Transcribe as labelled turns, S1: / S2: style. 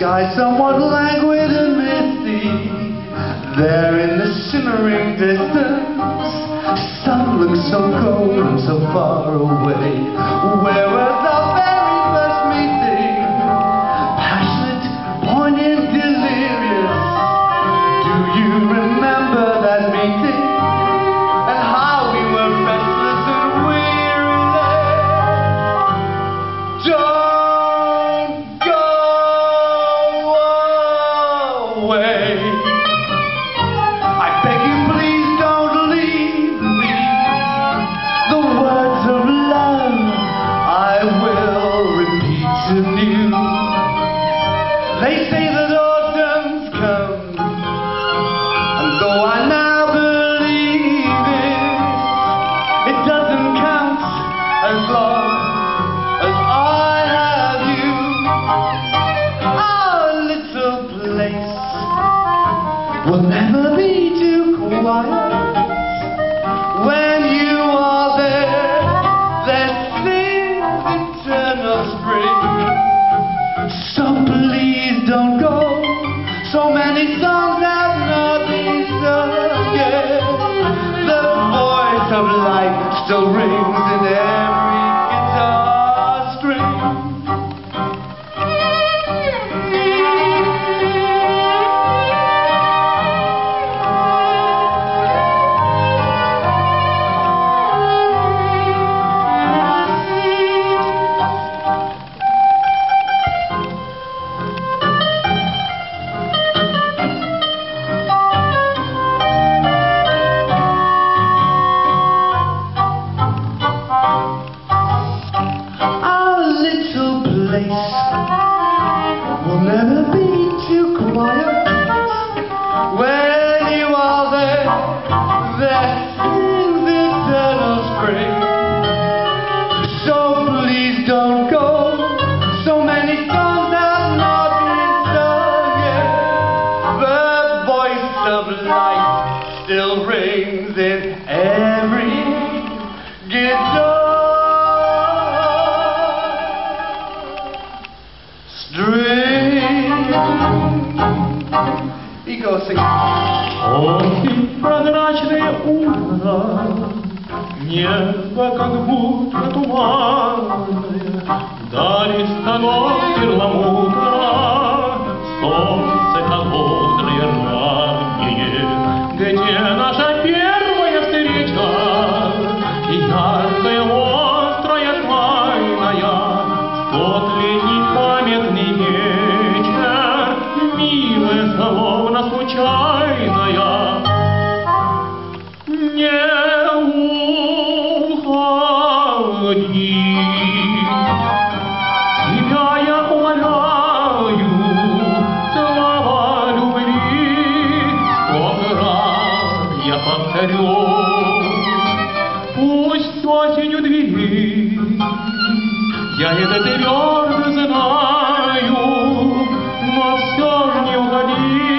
S1: sky somewhat languid and misty. There in the shimmering distance, sun looks so cold and so far away. Where They say that autumn's come, and though I now believe it, it doesn't count as long as I have you. Our little place will never still rings don't go. So many songs have not been sung yet. The voice of life still rings in every guitar string. He goes singing.
S2: Очень прозрачное утро, Небо как будто туманное, Вдали станок перламутра, Я это твердо знаю, но все же не уходи.